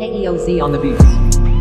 KEOZ on the beat.